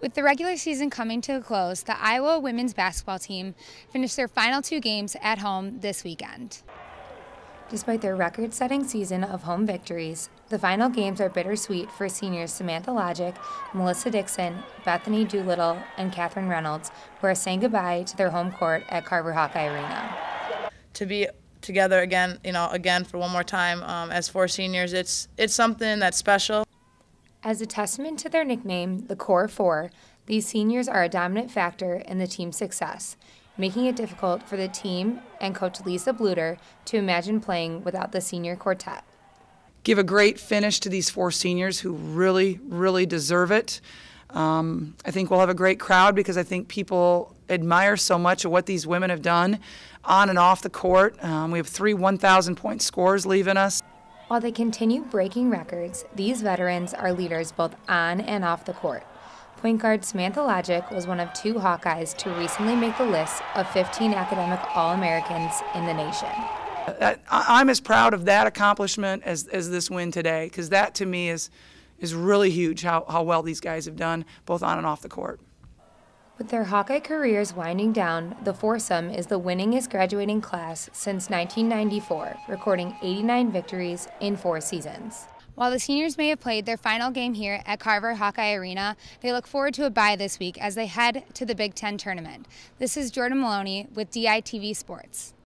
With the regular season coming to a close, the Iowa women's basketball team finished their final two games at home this weekend. Despite their record setting season of home victories, the final games are bittersweet for seniors Samantha Logic, Melissa Dixon, Bethany Doolittle, and Catherine Reynolds, who are saying goodbye to their home court at Carver Hawkeye Arena. To be together again, you know, again for one more time um, as four seniors, it's it's something that's special. As a testament to their nickname, the Core Four, these seniors are a dominant factor in the team's success, making it difficult for the team and coach Lisa Bluder to imagine playing without the senior quartet. Give a great finish to these four seniors who really, really deserve it. Um, I think we'll have a great crowd because I think people admire so much of what these women have done on and off the court. Um, we have three 1,000 point scores leaving us. While they continue breaking records, these veterans are leaders both on and off the court. Point guard Samantha Logic was one of two Hawkeyes to recently make the list of 15 academic All Americans in the nation. I'm as proud of that accomplishment as, as this win today, because that to me is, is really huge how, how well these guys have done, both on and off the court. With their Hawkeye careers winding down, the foursome is the winningest graduating class since 1994, recording 89 victories in four seasons. While the seniors may have played their final game here at Carver Hawkeye Arena, they look forward to a bye this week as they head to the Big Ten tournament. This is Jordan Maloney with DITV Sports.